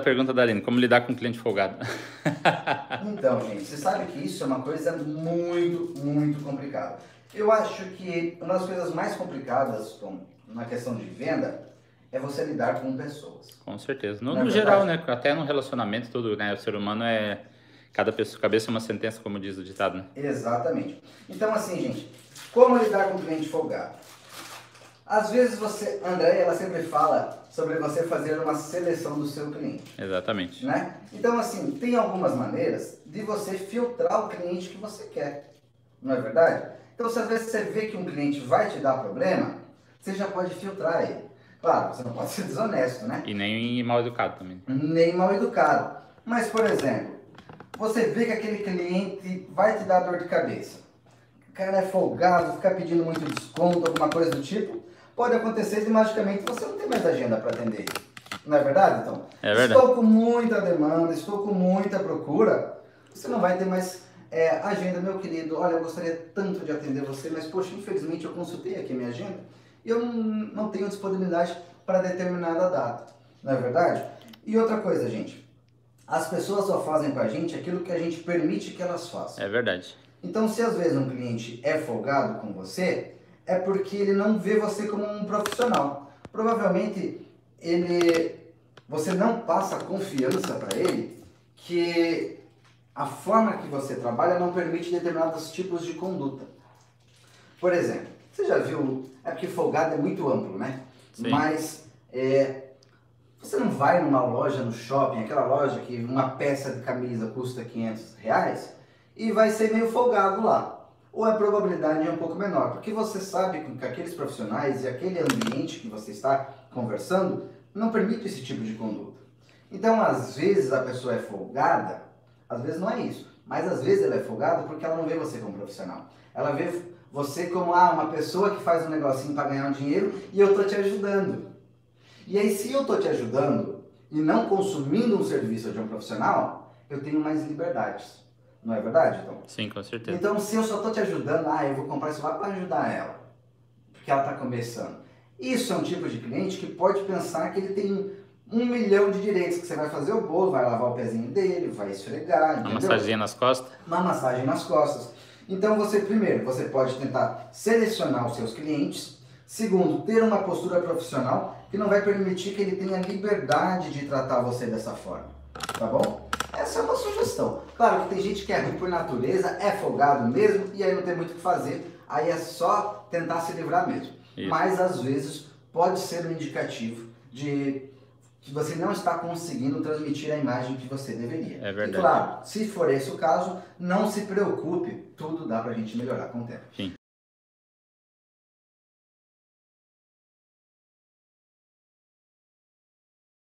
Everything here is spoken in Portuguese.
Pergunta da Aline, como lidar com um cliente folgado? então, gente, você sabe que isso é uma coisa muito, muito complicada. Eu acho que uma das coisas mais complicadas, Tom, na questão de venda, é você lidar com pessoas. Com certeza. No, no geral, né? Até no relacionamento todo, né? O ser humano é... Cada pessoa, cabeça é uma sentença, como diz o ditado, né? Exatamente. Então, assim, gente, como lidar com um cliente folgado? Às vezes você, André, ela sempre fala sobre você fazer uma seleção do seu cliente. Exatamente. Né? Então, assim, tem algumas maneiras de você filtrar o cliente que você quer. Não é verdade? Então, se às vezes você vê que um cliente vai te dar problema, você já pode filtrar ele. Claro, você não pode ser desonesto, né? E nem mal educado também. Nem mal educado. Mas, por exemplo, você vê que aquele cliente vai te dar dor de cabeça. O cara é folgado, fica pedindo muito desconto, alguma coisa do tipo pode acontecer de magicamente você não tem mais agenda para atender Não é verdade, então? É verdade. Estou com muita demanda, estou com muita procura, você não vai ter mais é, agenda, meu querido. Olha, eu gostaria tanto de atender você, mas poxa, infelizmente eu consultei aqui a minha agenda e eu não, não tenho disponibilidade para determinada data. Não é verdade? E outra coisa, gente. As pessoas só fazem com a gente aquilo que a gente permite que elas façam. É verdade. Então, se às vezes um cliente é folgado com você, é porque ele não vê você como um profissional. Provavelmente ele, você não passa confiança para ele que a forma que você trabalha não permite determinados tipos de conduta. Por exemplo, você já viu, é porque folgado é muito amplo, né? Sim. Mas é, você não vai numa loja no shopping, aquela loja que uma peça de camisa custa 500 reais, e vai ser meio folgado lá ou a probabilidade é um pouco menor, porque você sabe que aqueles profissionais e aquele ambiente que você está conversando não permite esse tipo de conduta. Então, às vezes a pessoa é folgada, às vezes não é isso, mas às vezes ela é folgada porque ela não vê você como profissional. Ela vê você como ah, uma pessoa que faz um negocinho para ganhar um dinheiro e eu tô te ajudando. E aí, se eu tô te ajudando e não consumindo um serviço de um profissional, eu tenho mais liberdades. Não é verdade, então? Sim, com certeza. Então, se eu só estou te ajudando, ah, eu vou comprar isso lá para ajudar ela, porque ela está começando. Isso é um tipo de cliente que pode pensar que ele tem um milhão de direitos, que você vai fazer o bolo, vai lavar o pezinho dele, vai esfregar, Uma entendeu? massagem nas costas. Uma massagem nas costas. Então, você, primeiro, você pode tentar selecionar os seus clientes. Segundo, ter uma postura profissional que não vai permitir que ele tenha liberdade de tratar você dessa forma. Tá bom? Essa é uma sugestão. Claro que tem gente que é ruim por natureza, é folgado mesmo, e aí não tem muito o que fazer. Aí é só tentar se livrar mesmo. Isso. Mas às vezes pode ser um indicativo de que você não está conseguindo transmitir a imagem que você deveria. É verdade. E claro, se for esse o caso, não se preocupe, tudo dá pra gente melhorar com o tempo. Sim.